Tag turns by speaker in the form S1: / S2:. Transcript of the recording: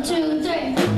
S1: One, two, three.